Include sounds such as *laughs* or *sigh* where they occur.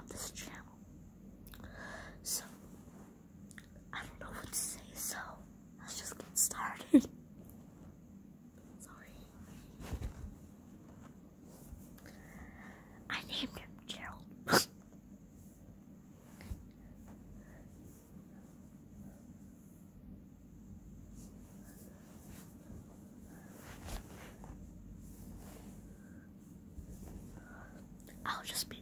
on this channel. So, I don't know what to say, so let's just get started. *laughs* Sorry. I named him Gerald. *laughs* I'll just be